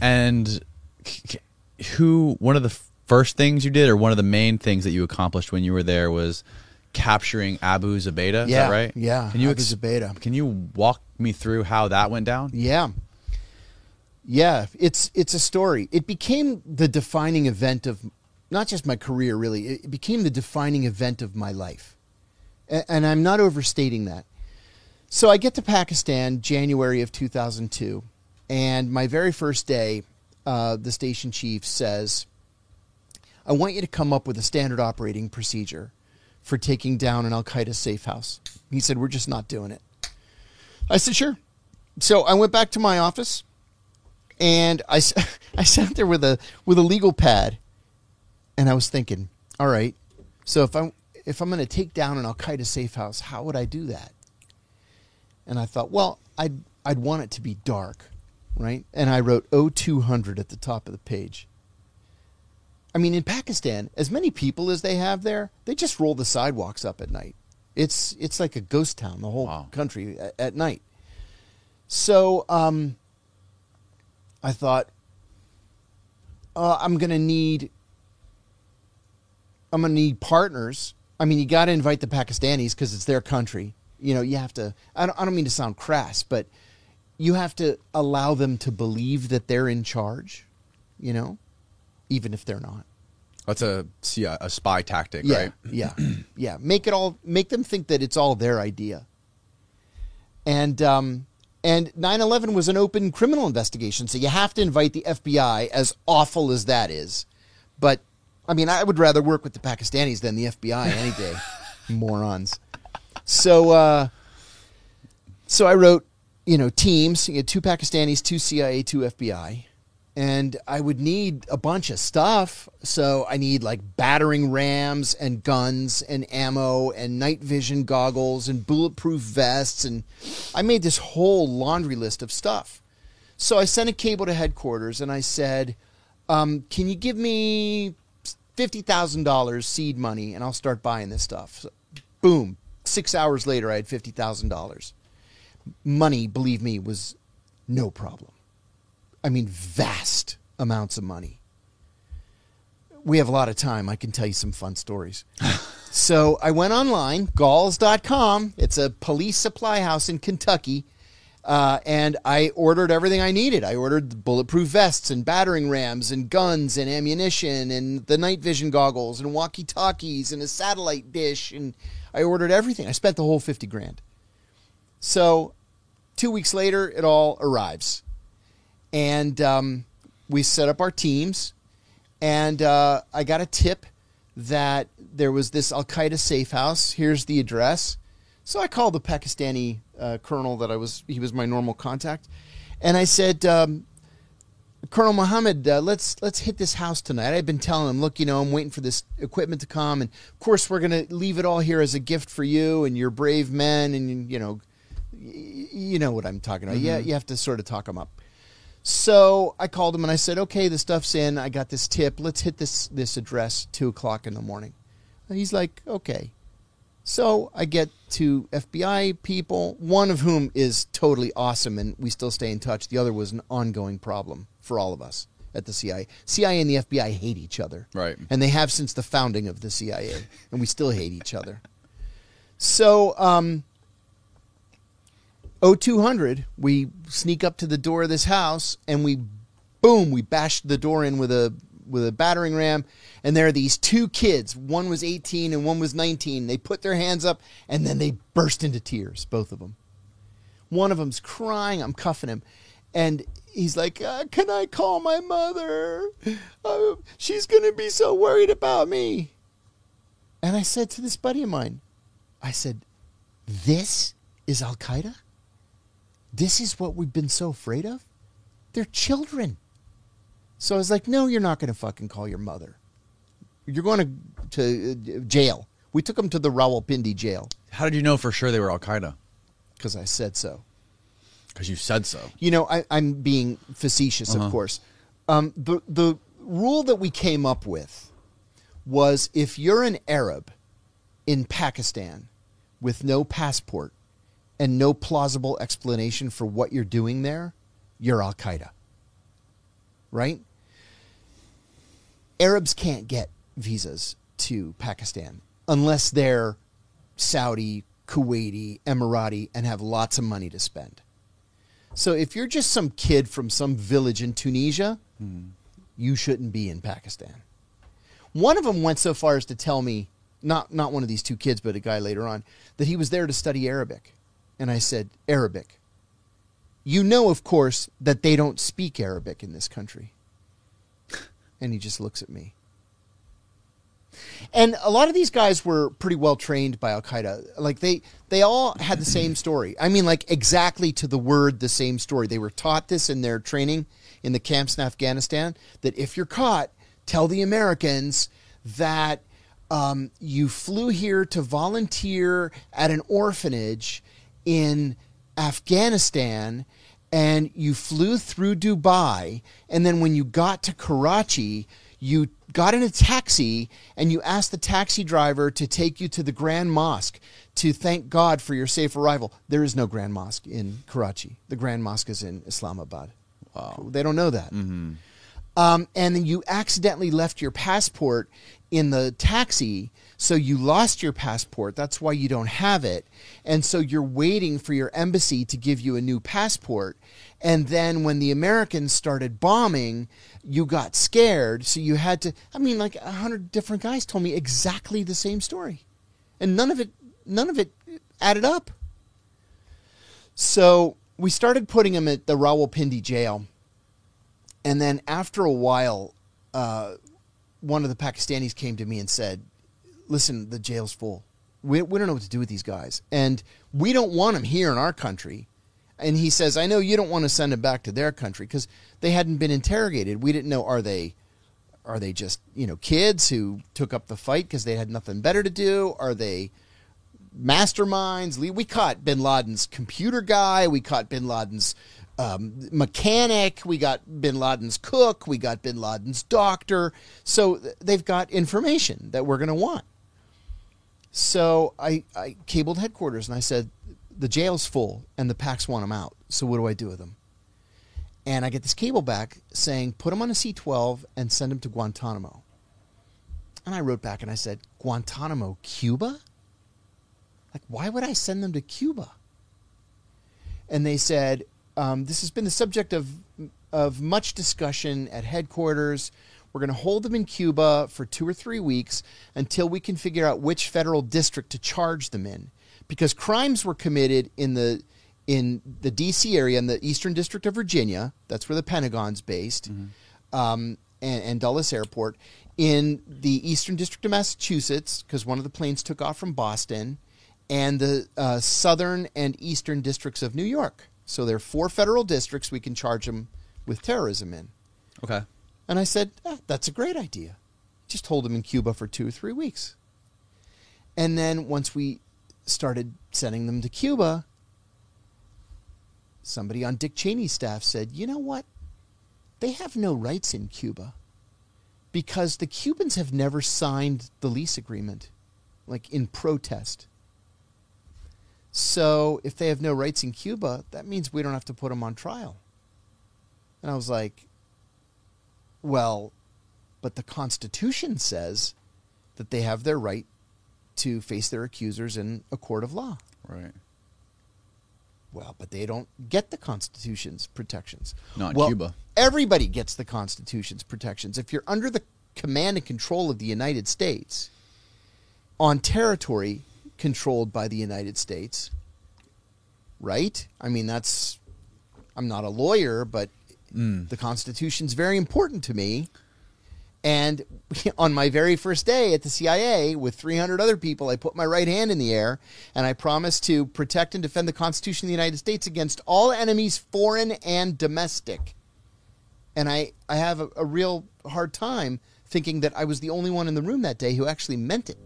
And who? One of the first things you did, or one of the main things that you accomplished when you were there, was capturing Abu Zubaydah. Is Yeah, that right? yeah, Can you Abu Zubaydah. Can you walk me through how that went down? Yeah. Yeah, it's it's a story. It became the defining event of not just my career really. It became the defining event of my life. And I'm not overstating that. So I get to Pakistan January of 2002, and my very first day, uh, the station chief says, "I want you to come up with a standard operating procedure for taking down an Al Qaeda safe house." He said, "We're just not doing it." I said, "Sure." So I went back to my office, and I, I sat there with a with a legal pad, and I was thinking, "All right, so if I'm if I'm going to take down an Al Qaeda safe house, how would I do that?" And I thought, well, I'd I'd want it to be dark, right? And I wrote O200 at the top of the page. I mean, in Pakistan, as many people as they have there, they just roll the sidewalks up at night. It's it's like a ghost town, the whole Wow. country at, at night. So um, I thought, uh, I'm going to need, I'm going to need partners. I mean, you got to invite the Pakistanis because it's their country. You know, you have to. I don't, I don't mean to sound crass, but you have to allow them to believe that they're in charge. You know, even if they're not. That's a see a, a spy tactic, Yeah, right? yeah, yeah. Make it all. Make them think that it's all their idea. And um, and 9/11 was an open criminal investigation, so you have to invite the FBI. As awful as that is, but I mean, I would rather work with the Pakistanis than the FBI any day. Morons. So uh, so I wrote, you know, teams. You had two Pakistanis, two CIA, two FBI, and I would need a bunch of stuff. So I need like battering rams and guns and ammo and night vision goggles and bulletproof vests, and I made this whole laundry list of stuff. So I sent a cable to headquarters and I said, um, "Can you give me fifty thousand dollars seed money and I'll start buying this stuff?" So, boom. Six hours later, I had fifty thousand dollars. Money, believe me, was no problem. I mean, vast amounts of money. We have a lot of time. I can tell you some fun stories. so I went online, galls.com. It's a police supply house in Kentucky. Uh, and I ordered everything I needed. I ordered the bulletproof vests and battering rams and guns and ammunition and the night vision goggles and walkie talkies and a satellite dish. And I ordered everything. I spent the whole 50 grand. So two weeks later, it all arrives and um, we set up our teams. And uh, I got a tip that there was this Al Qaeda safe house. Here's the address. So I called the Pakistani uh, colonel that I was. He was my normal contact, and I said, um, Colonel Mohammed, uh, let's let's hit this house tonight. I've been telling him, look, you know, I'm waiting for this equipment to come, and of course we're gonna leave it all here as a gift for you and your brave men, and you know, you know what I'm talking about. Yeah, you have to sort of talk them up. So I called him and I said, "Okay, the stuff's in. I got this tip. Let's hit this this address two o'clock in the morning." And he's like, "Okay." So I get two FBI people, one of whom is totally awesome, and we still stay in touch. The other was an ongoing problem for all of us at the CIA. CIA and the FBI hate each other, Right. And they have since the founding of the CIA, and we still hate each other. So, um, 0200, we sneak up to the door of this house and we boom, we bashed the door in with a with a battering ram and there are these two kids, one was 18 and one was 19. They put their hands up and then they burst into tears, both of them. One of them's crying, I'm cuffing him. And he's like, uh, "Can I call my mother? Uh, she's going to be so worried about me." And I said to this buddy of mine, I said, "This is Al Qaeda? This is what we've been so afraid of? They're children." So I was like, "No, you're not going to fucking call your mother. You're going to to uh, jail." We took them to the Rawalpindi jail How did you know for sure they were Al Qaeda? because I said so. Because you said so. You know, I, I'm being facetious, Uh-huh. of course. Um, the the rule that we came up with was if you're an Arab in Pakistan with no passport and no plausible explanation for what you're doing there, you're Al Qaeda. right? Arabs can't get visas to Pakistan unless they're Saudi, Kuwaiti, Emirati, and have lots of money to spend. So if you're just some kid from some village in Tunisia, hmm. you shouldn't be in Pakistan. One of them went so far as to tell me, not not one of these two kids, but a guy later on, that he was there to study Arabic. And I said, Arabic. You know, of course, that they don't speak Arabic in this country. And he just looks at me. And a lot of these guys were pretty well trained by Al Qaeda. Like they, they all had the same story. I mean, like exactly to the word, the same story. They were taught this in their training in the camps in Afghanistan. That if you're caught, tell the Americans that um, you flew here to volunteer at an orphanage in Afghanistan and you flew through Dubai. And then when you got to Karachi, you got in a taxi and you asked the taxi driver to take you to the Grand Mosque to thank God for your safe arrival. There is no Grand Mosque in Karachi. The Grand Mosque is in Islamabad. Wow. They don't know that. Um, and then you accidentally left your passport in the taxi, so you lost your passport. That's why you don't have it. And so you're waiting for your embassy to give you a new passport. And then when the Americans started bombing, you got scared. So you had to, I mean, like a hundred different guys told me exactly the same story. And none of it, none of it added up. So we started putting him at the Rawalpindi jail. And then after a while, uh, one of the Pakistanis came to me and said, Listen, the jail's full. We, we don't know what to do with these guys. And we don't want them here in our country. And he says, I know you don't want to send them back to their country because they hadn't been interrogated. We didn't know, are they. Are they just you know kids who took up the fight because they had nothing better to do? Are they masterminds. We caught Bin Laden's computer guy. We caught Bin Laden's um, mechanic. We got Bin Laden's cook. We got Bin Laden's doctor. So they've got information that we're going to want. So I, I cabled headquarters and I said, the jail's full and the Paks want them out. So what do I do with them? And I get this cable back saying, put them on a C 12 and send them to Guantanamo. And I wrote back and I said, Guantanamo, Cuba? Like, why would I send them to Cuba? And they said, um, this has been the subject of, of much discussion at headquarters. We're going to hold them in Cuba for two or three weeks until we can figure out which federal district to charge them in. Because crimes were committed in the in the D.C. area in the Eastern District of Virginia. That's where the Pentagon's based, um, and, and Dulles Airport. In the Eastern District of Massachusetts, because one of the planes took off from Boston, and the uh, Southern and Eastern districts of New York. So there are four federal districts we can charge them with terrorism in. Okay. And I said, "Ah, that's a great idea. Just hold them in Cuba for two or three weeks. And then once we started sending them to Cuba, somebody on Dick Cheney's staff said, you know what? They have no rights in Cuba because the Cubans have never signed the lease agreement, like in protest. So if they have no rights in Cuba, that means we don't have to put them on trial. And I was like, well, but the Constitution says that they have their right to face their accusers in a court of law. Right. Well, but they don't get the Constitution's protections. Not well, Cuba. Everybody gets the Constitution's protections. If you're under the command and control of the United States on territory controlled by the United States, right? I mean, that's. I'm not a lawyer, but hmm. the Constitution's very important to me. And on my very first day at the CIA with 300 other people, I put my right hand in the air and I promised to protect and defend the Constitution of the United States against all enemies, foreign and domestic. And I, I have a, a real hard time thinking that I was the only one in the room that day who actually meant it.